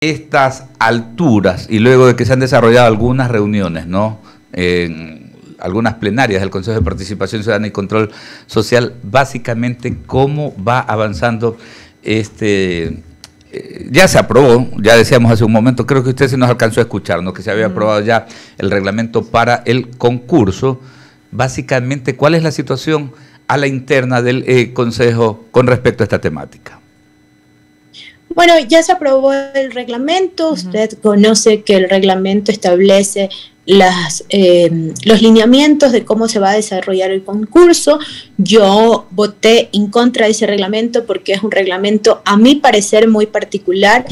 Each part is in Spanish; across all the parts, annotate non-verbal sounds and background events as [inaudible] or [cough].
estas alturas y luego de que se han desarrollado algunas reuniones, ¿no? En algunas plenarias del Consejo de Participación Ciudadana y Control Social, básicamente cómo va avanzando este eh, ya se aprobó, ya decíamos hace un momento, creo que usted se nos alcanzó a escuchar, ¿no? que se había aprobado ya el reglamento para el concurso. Básicamente, ¿cuál es la situación a la interna del eh, Consejo con respecto a esta temática? Bueno, ya se aprobó el reglamento, usted conoce que el reglamento establece las, eh, los lineamientos de cómo se va a desarrollar el concurso. Yo voté en contra de ese reglamento porque es un reglamento, a mi parecer, muy particular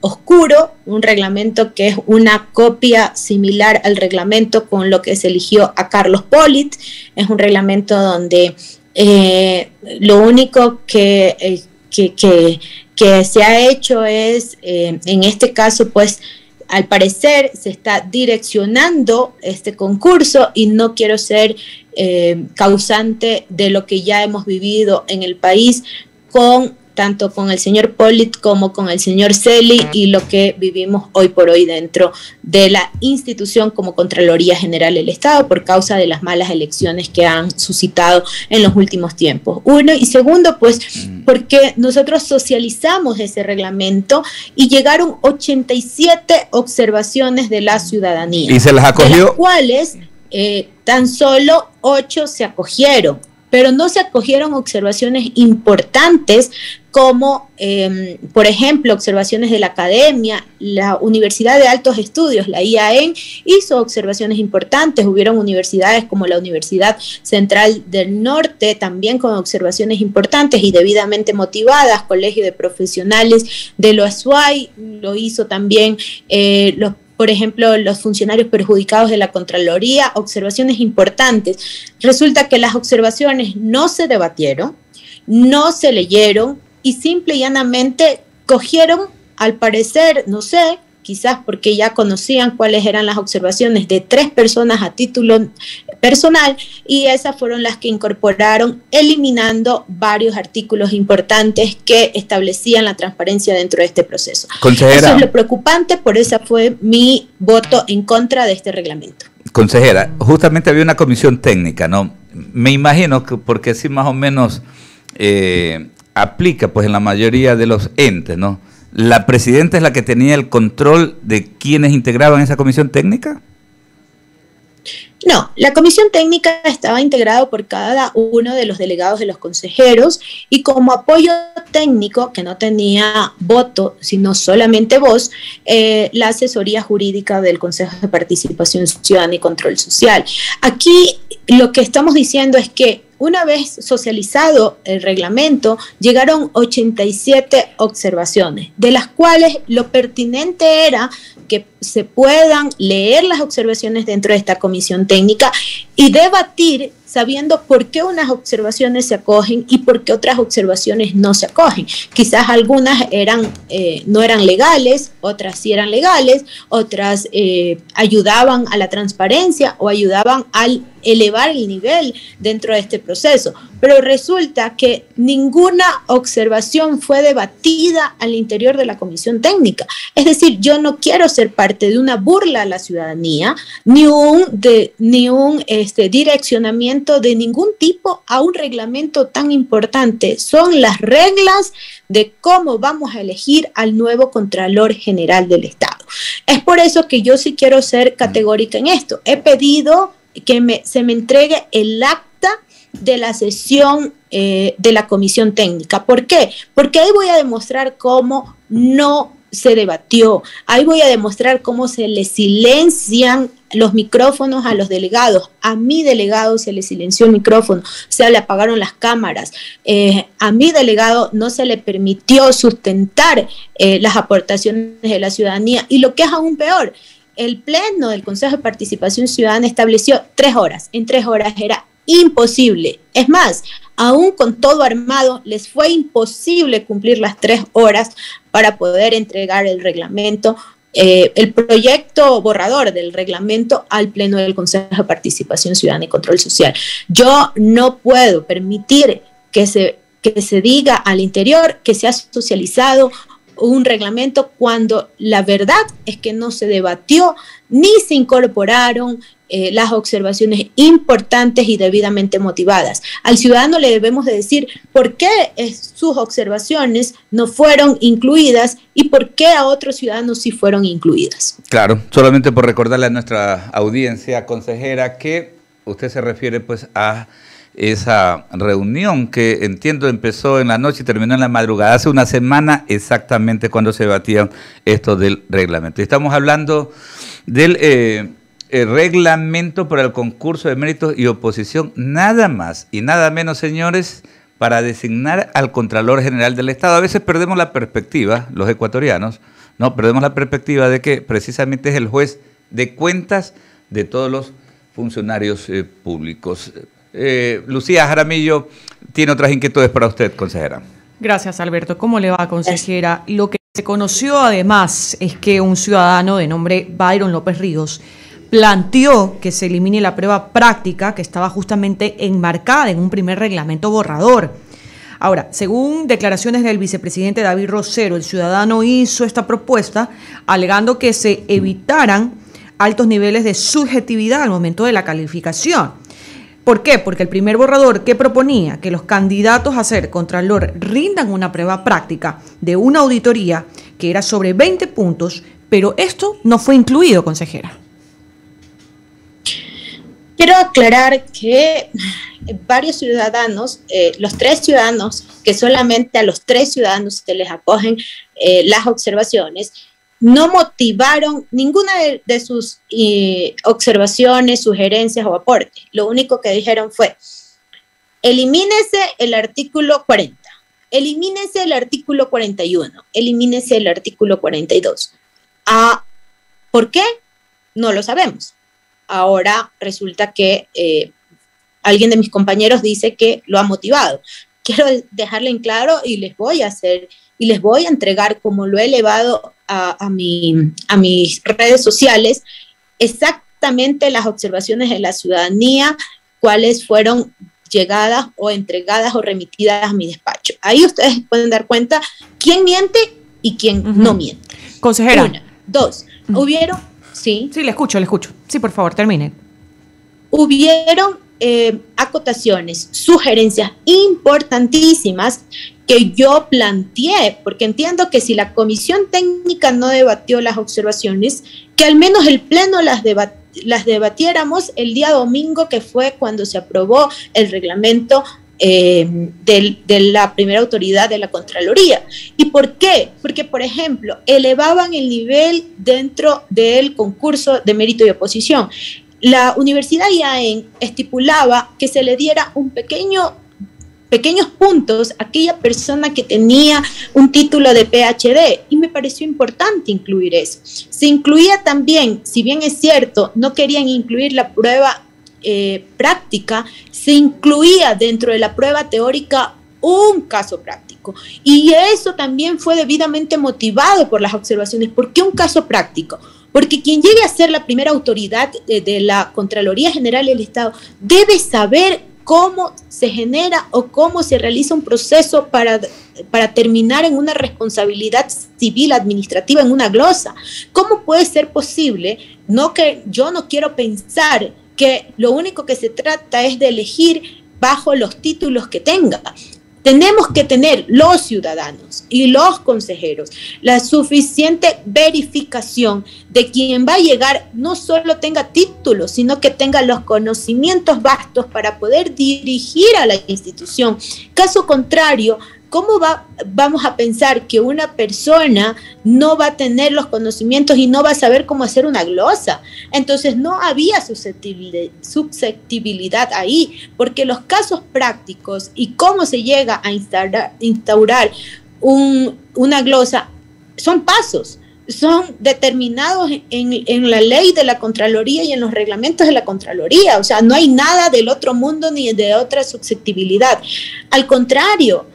oscuro, un reglamento que es una copia similar al reglamento con lo que se eligió a Carlos Polit. Es un reglamento donde eh, lo único que, eh, que, que se ha hecho es, eh, en este caso, pues, al parecer se está direccionando este concurso y no quiero ser eh, causante de lo que ya hemos vivido en el país con tanto con el señor Polit como con el señor Celi y lo que vivimos hoy por hoy dentro de la institución como Contraloría General del Estado por causa de las malas elecciones que han suscitado en los últimos tiempos. Uno, y segundo, pues mm. porque nosotros socializamos ese reglamento y llegaron 87 observaciones de la ciudadanía. ¿Y se las acogió? De las cuales eh, tan solo 8 se acogieron pero no se acogieron observaciones importantes como, em, por ejemplo, observaciones de la academia, la Universidad de Altos Estudios, la IAEN, hizo observaciones importantes, hubieron universidades como la Universidad Central del Norte, también con observaciones importantes y debidamente motivadas, Colegio de Profesionales de lo ASUAI lo hizo también eh, los por ejemplo, los funcionarios perjudicados de la Contraloría, observaciones importantes. Resulta que las observaciones no se debatieron, no se leyeron y simple y llanamente cogieron, al parecer, no sé, quizás porque ya conocían cuáles eran las observaciones de tres personas a título personal y esas fueron las que incorporaron eliminando varios artículos importantes que establecían la transparencia dentro de este proceso. Eso es lo preocupante, por eso fue mi voto en contra de este reglamento. Consejera, justamente había una comisión técnica, ¿no? Me imagino que porque así más o menos eh, aplica pues en la mayoría de los entes, ¿no? ¿La presidenta es la que tenía el control de quienes integraban esa comisión técnica? No, la comisión técnica estaba integrada por cada uno de los delegados de los consejeros y como apoyo técnico, que no tenía voto, sino solamente voz, eh, la asesoría jurídica del Consejo de Participación Ciudadana y Control Social. Aquí lo que estamos diciendo es que una vez socializado el reglamento, llegaron 87 observaciones, de las cuales lo pertinente era que se puedan leer las observaciones dentro de esta comisión técnica y debatir sabiendo por qué unas observaciones se acogen y por qué otras observaciones no se acogen. Quizás algunas eran, eh, no eran legales, otras sí eran legales, otras eh, ayudaban a la transparencia o ayudaban al elevar el nivel dentro de este proceso. Pero resulta que ninguna observación fue debatida al interior de la comisión técnica. Es decir, yo no quiero ser parte de una burla a la ciudadanía, ni un, de, ni un este, direccionamiento de ningún tipo a un reglamento tan importante. Son las reglas de cómo vamos a elegir al nuevo Contralor General del Estado. Es por eso que yo sí quiero ser categórica en esto. He pedido que me, se me entregue el acta de la sesión eh, de la comisión técnica. ¿Por qué? Porque ahí voy a demostrar cómo no se debatió, ahí voy a demostrar cómo se le silencian los micrófonos a los delegados. A mi delegado se le silenció el micrófono, se le apagaron las cámaras. Eh, a mi delegado no se le permitió sustentar eh, las aportaciones de la ciudadanía. Y lo que es aún peor, el Pleno del Consejo de Participación Ciudadana estableció tres horas. En tres horas era imposible. Es más, aún con todo armado, les fue imposible cumplir las tres horas para poder entregar el reglamento, eh, el proyecto borrador del reglamento al Pleno del Consejo de Participación Ciudadana y Control Social. Yo no puedo permitir que se, que se diga al interior que se ha socializado un reglamento cuando la verdad es que no se debatió ni se incorporaron eh, las observaciones importantes y debidamente motivadas. Al ciudadano le debemos de decir por qué sus observaciones no fueron incluidas y por qué a otros ciudadanos sí fueron incluidas. Claro, solamente por recordarle a nuestra audiencia consejera que usted se refiere pues a esa reunión que entiendo empezó en la noche y terminó en la madrugada, hace una semana exactamente cuando se debatía esto del reglamento. estamos hablando del eh, reglamento para el concurso de méritos y oposición, nada más y nada menos, señores, para designar al Contralor General del Estado. A veces perdemos la perspectiva, los ecuatorianos, no, perdemos la perspectiva de que precisamente es el juez de cuentas de todos los funcionarios eh, públicos. Eh, Lucía Jaramillo tiene otras inquietudes para usted, consejera. Gracias, Alberto. ¿Cómo le va, consejera? Lo que se conoció además es que un ciudadano de nombre Byron López Ríos planteó que se elimine la prueba práctica que estaba justamente enmarcada en un primer reglamento borrador. Ahora, según declaraciones del vicepresidente David Rosero, el ciudadano hizo esta propuesta alegando que se evitaran altos niveles de subjetividad al momento de la calificación. ¿Por qué? Porque el primer borrador que proponía que los candidatos a ser contralor rindan una prueba práctica de una auditoría que era sobre 20 puntos, pero esto no fue incluido, consejera. Quiero aclarar que varios ciudadanos, eh, los tres ciudadanos, que solamente a los tres ciudadanos se les acogen eh, las observaciones, no motivaron ninguna de, sus eh, observaciones, sugerencias o aportes. Lo único que dijeron fue, elimínese el artículo 40, elimínese el artículo 41, elimínese el artículo 42. Ah, ¿Por qué? No lo sabemos. Ahora resulta que eh, alguien de mis compañeros dice que lo ha motivado. Quiero dejarle en claro y les voy a hacer y les voy a entregar, como lo he elevado a, mi, a mis redes sociales, exactamente las observaciones de la ciudadanía, cuáles fueron llegadas o entregadas o remitidas a mi despacho. Ahí ustedes pueden dar cuenta quién miente y quién no miente. Consejera. Una. Dos. Hubieron. Sí. Sí, le escucho, le escucho. Sí, por favor, termine. Hubieron eh, acotaciones, sugerencias importantísimas que yo planteé, porque entiendo que si la comisión técnica no debatió las observaciones, que al menos el Pleno las, debatiéramos el día domingo, que fue cuando se aprobó el reglamento eh, de la primera autoridad de la Contraloría. ¿Y por qué? Porque, por ejemplo, elevaban el nivel dentro del concurso de mérito y oposición la Universidad IAEN estipulaba que se le diera un pequeño pequeños puntos a aquella persona que tenía un título de PhD y me pareció importante incluir eso. Se incluía también, si bien es cierto, no querían incluir la prueba eh, práctica, se incluía dentro de la prueba teórica un caso práctico. Y eso también fue debidamente motivado por las observaciones. ¿Por qué un caso práctico? Porque quien llegue a ser la primera autoridad de, la Contraloría General del Estado debe saber cómo se genera o cómo se realiza un proceso para, para terminar en una responsabilidad civil administrativa en una glosa. ¿Cómo puede ser posible? No que yo no quiero pensar que lo único que se trata es de elegir bajo los títulos que tenga. Tenemos que tener los ciudadanos y los consejeros la suficiente verificación de quien va a llegar no solo tenga títulos, sino que tenga los conocimientos vastos para poder dirigir a la institución. Caso contrario, ¿cómo va, vamos a pensar que una persona no va a tener los conocimientos y no va a saber cómo hacer una glosa? Entonces no había susceptibilidad, ahí, porque los casos prácticos y cómo se llega a instaurar, una glosa son pasos son determinados en, en, la ley de la Contraloría y en los reglamentos de la Contraloría. O sea, no hay nada del otro mundo ni de otra susceptibilidad. Al contrario,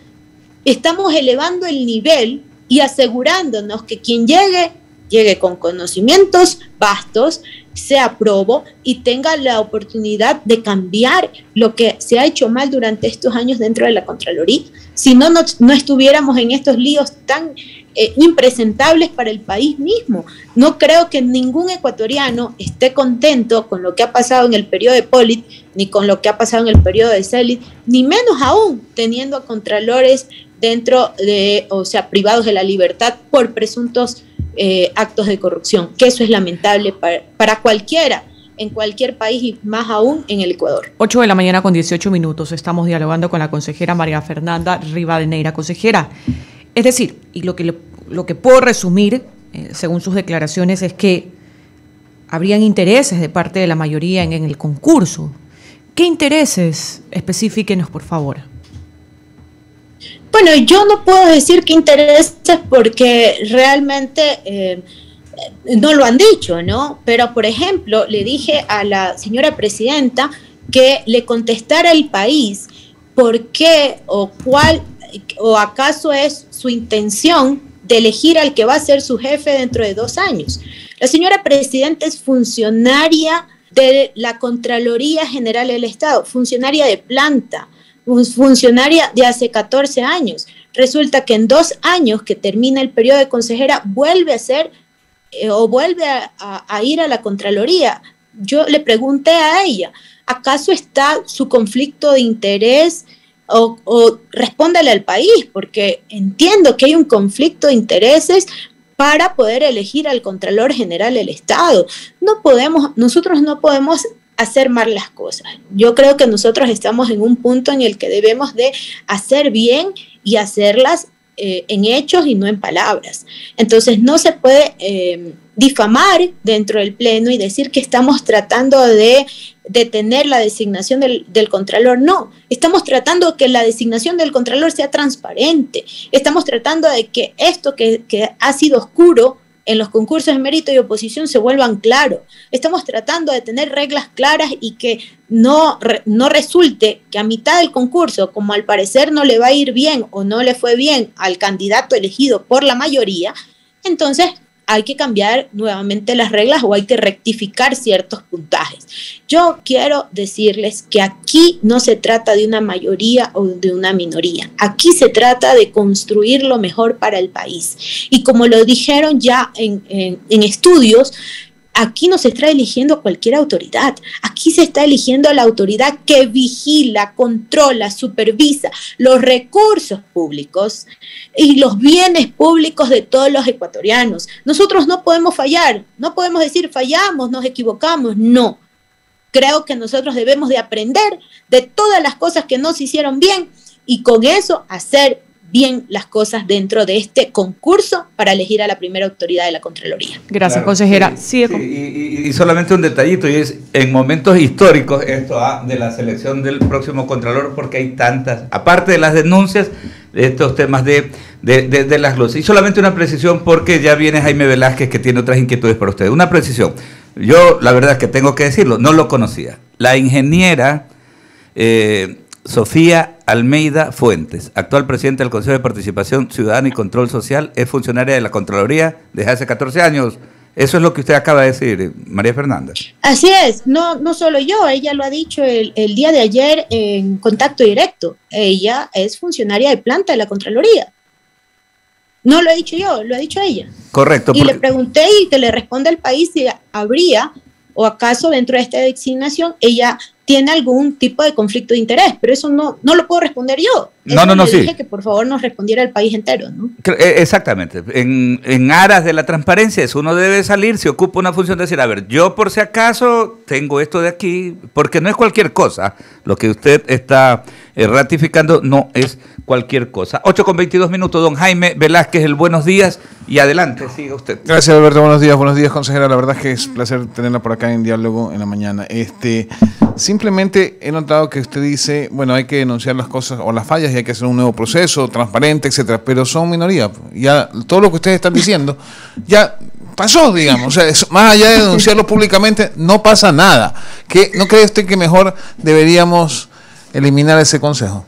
estamos elevando el nivel y asegurándonos que quien llegue llegue con conocimientos vastos, se aprobó y tenga la oportunidad de cambiar lo que se ha hecho mal durante estos años dentro de la Contraloría. Si no, no, estuviéramos en estos líos tan eh, impresentables para el país mismo. No creo que ningún ecuatoriano esté contento con lo que ha pasado en el periodo de Polit, ni con lo que ha pasado en el periodo de Celit, ni menos aún teniendo a contralores dentro de, o sea, privados de la libertad por presuntos eh, actos de corrupción, que eso es lamentable para, cualquiera en cualquier país y más aún en el Ecuador. 8 de la mañana con 18 minutos. Estamos dialogando con la consejera María Fernanda Rivadeneira. Consejera, es decir, y lo que, lo que puedo resumir, eh, según sus declaraciones, es que habrían intereses de parte de la mayoría en, en el concurso. ¿Qué intereses? Específiquenos, por favor. Bueno, yo no puedo decir qué intereses porque realmente eh, no lo han dicho, ¿no? Pero, por ejemplo, le dije a la señora presidenta que le contestara el país por qué o cuál o acaso es su intención de elegir al que va a ser su jefe dentro de dos años. La señora presidenta es funcionaria de la Contraloría General del Estado, funcionaria de planta funcionaria de hace 14 años. Resulta que en dos años que termina el periodo de consejera vuelve a ser eh, o vuelve a, ir a la Contraloría. Yo le pregunté a ella, ¿acaso está su conflicto de interés? O, o respóndale al país, porque entiendo que hay un conflicto de intereses para poder elegir al Contralor General del Estado. No podemos, nosotros no podemos hacer mal las cosas. Yo creo que nosotros estamos en un punto en el que debemos de hacer bien y hacerlas eh, en hechos y no en palabras. Entonces no se puede eh, difamar dentro del Pleno y decir que estamos tratando de detener la designación del, Contralor. No, estamos tratando que la designación del Contralor sea transparente. Estamos tratando de que esto que ha sido oscuro en los concursos de mérito y oposición se vuelvan claros. Estamos tratando de tener reglas claras y que no, no resulte que a mitad del concurso, como al parecer no le va a ir bien o no le fue bien al candidato elegido por la mayoría, entonces hay que cambiar nuevamente las reglas o hay que rectificar ciertos puntajes. Yo quiero decirles que aquí no se trata de una mayoría o de una minoría. Aquí se trata de construir lo mejor para el país. Y como lo dijeron ya en, en estudios, Aquí no se está eligiendo cualquier autoridad, aquí se está eligiendo a la autoridad que vigila, controla, supervisa los recursos públicos y los bienes públicos de todos los ecuatorianos. Nosotros no podemos fallar, no podemos decir fallamos, nos equivocamos, no. Creo que nosotros debemos de aprender de todas las cosas que no se hicieron bien y con eso hacer bien las cosas dentro de este concurso para elegir a la primera autoridad de la Contraloría. Gracias, consejera. Sí, y, solamente un detallito, y es en momentos históricos esto ah, de la selección del próximo Contralor, porque hay tantas, aparte de las denuncias, de estos temas de, de, las luces. Y solamente una precisión, porque ya viene Jaime Velázquez que tiene otras inquietudes para ustedes. Una precisión. Yo, la verdad es que tengo que decirlo, no lo conocía. La ingeniera... Eh, Sofía Almeida Fuentes, actual presidenta del Consejo de Participación Ciudadana y Control Social, es funcionaria de la Contraloría desde hace 14 años. Eso es lo que usted acaba de decir, María Fernanda. Así es, no, no solo yo, ella lo ha dicho el, día de ayer en contacto directo. Ella es funcionaria de planta de la Contraloría. No lo he dicho yo, lo ha dicho ella. Correcto. Y le pregunté y que le responda el país si habría o acaso dentro de esta designación ella tiene algún tipo de conflicto de interés, pero eso no, no lo puedo responder yo. no, no, no, le Dije que por favor nos respondiera el país entero, ¿no? Eh, exactamente. En, en aras de la transparencia, eso uno debe salir, si ocupa una función, de decir, a ver, yo por si acaso tengo esto de aquí, porque no es cualquier cosa. Lo que usted está eh, ratificando no es cualquier cosa. 8 con 22 minutos, don Jaime Velázquez, el buenos días y adelante, siga usted. Gracias, Alberto. Buenos días, buenos días, consejera. La verdad es que es un placer tenerla por acá en diálogo en la mañana. Este, simplemente he notado que usted dice, bueno, hay que denunciar las cosas o las fallas y hay que hacer un nuevo proceso transparente, etcétera, pero son minoría. Ya todo lo que ustedes están diciendo [laughs] ya pasó, digamos. O sea, más allá de denunciarlo públicamente, no pasa nada. ¿Qué, ¿No cree usted que mejor deberíamos eliminar ese consejo?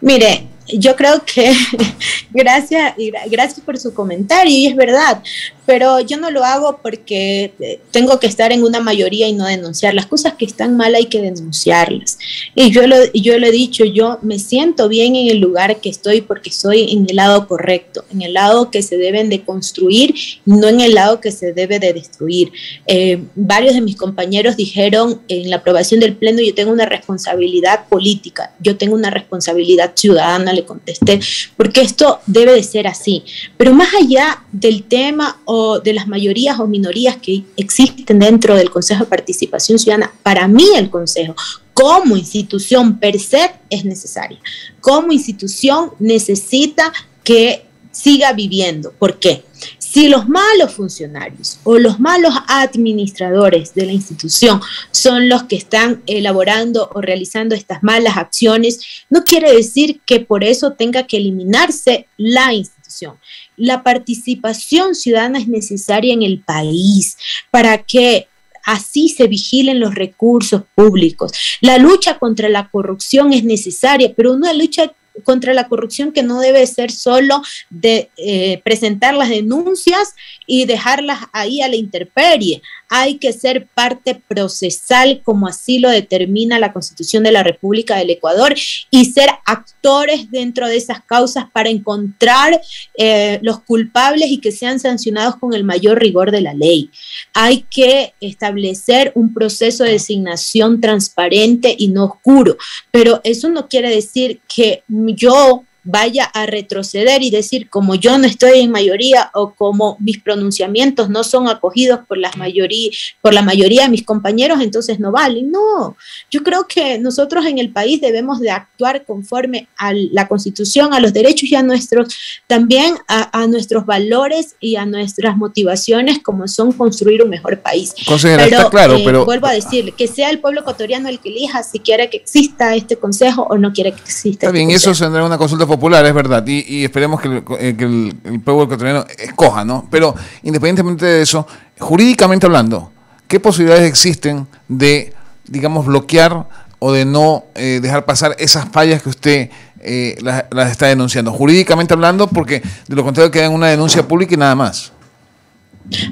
Mire, yo creo que [laughs] gracias, gracias por su comentario y es verdad. pero yo no lo hago porque eh, tengo que estar en una mayoría y no denunciar. Las cosas que están mal hay que denunciarlas. Y yo lo, yo lo he dicho, yo me siento bien en el lugar que estoy porque soy en el lado correcto, en el lado que se deben de construir, no en el lado que se debe de destruir. Eh, varios de mis compañeros dijeron en la aprobación del Pleno, yo tengo una responsabilidad política, yo tengo una responsabilidad ciudadana, le contesté, porque esto debe de ser así. Pero más allá del tema o de las mayorías o minorías que existen dentro del Consejo de Participación Ciudadana, para mí el Consejo como institución per se es necesaria. Como institución necesita que siga viviendo. ¿Por qué? Si los malos funcionarios o los malos administradores de la institución son los que están elaborando o realizando estas malas acciones, no quiere decir que por eso tenga que eliminarse la institución. La participación ciudadana es necesaria en el país para que así se vigilen los recursos públicos. La lucha contra la corrupción es necesaria, pero una lucha contra la corrupción que no debe ser solo de eh, presentar las denuncias y dejarlas ahí a la intemperie. Hay que ser parte procesal, como así lo determina la Constitución de la República del Ecuador, y ser actores dentro de esas causas para encontrar eh, los culpables y que sean sancionados con el mayor rigor de la ley. Hay que establecer un proceso de designación transparente y no oscuro, pero eso no quiere decir que yo vaya a retroceder y decir como yo no estoy en mayoría o como mis pronunciamientos no son acogidos por, las mayoría, por la mayoría de mis compañeros, entonces no valen. No, yo creo que nosotros en el país debemos de actuar conforme a la constitución, a los derechos y a nuestros, también a, nuestros valores y a nuestras motivaciones como son construir un mejor país. pero, está claro, eh, pero... Vuelvo a decir, que sea el pueblo ecuatoriano el que elija si quiere que exista este consejo o no quiere que exista. Está este bien, eso tendrá una consulta popular, es verdad, y, esperemos que, el, eh, el, pueblo ecuatoriano escoja, ¿no? Pero independientemente de eso, jurídicamente hablando, ¿qué posibilidades existen de, digamos, bloquear o de no eh, dejar pasar esas fallas que usted eh, las, las, está denunciando? Jurídicamente hablando, porque de lo contrario queda en una denuncia pública y nada más.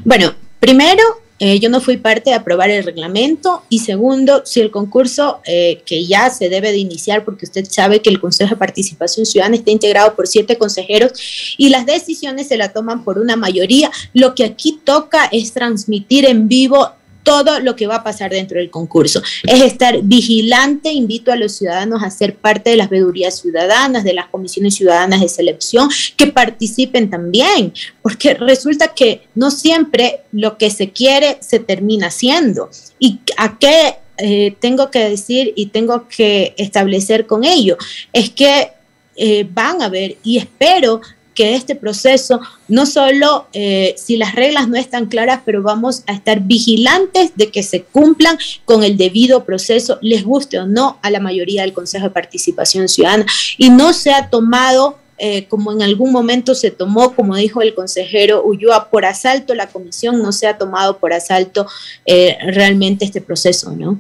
Bueno, primero eh, yo no fui parte de aprobar el reglamento y segundo, si el concurso eh, que ya se debe de iniciar, porque usted sabe que el Consejo de Participación Ciudadana está integrado por siete consejeros y las decisiones se la toman por una mayoría, lo que aquí toca es transmitir en vivo todo lo que va a pasar dentro del concurso. Es estar vigilante, invito a los ciudadanos a ser parte de las vedurías ciudadanas, de las comisiones ciudadanas de selección, que participen también, porque resulta que no siempre lo que se quiere se termina haciendo. ¿Y a qué eh, tengo que decir y tengo que establecer con ello? Es que eh, van a ver y espero que este proceso, no solo eh, si las reglas no están claras, pero vamos a estar vigilantes de que se cumplan con el debido proceso, les guste o no a la mayoría del Consejo de Participación Ciudadana, y no se ha tomado eh, como en algún momento se tomó, como dijo el consejero Ulloa, por asalto la comisión, no se ha tomado por asalto eh, realmente este proceso, ¿no?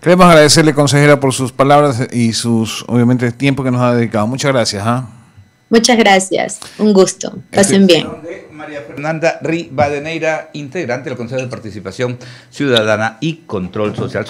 Queremos agradecerle, consejera, por sus palabras y sus, obviamente, tiempo que nos ha dedicado. Muchas gracias. ¿ah? Muchas gracias, un gusto. Pasen bien. María Fernanda Rivadeneira, integrante del Consejo de Participación Ciudadana y Control Social.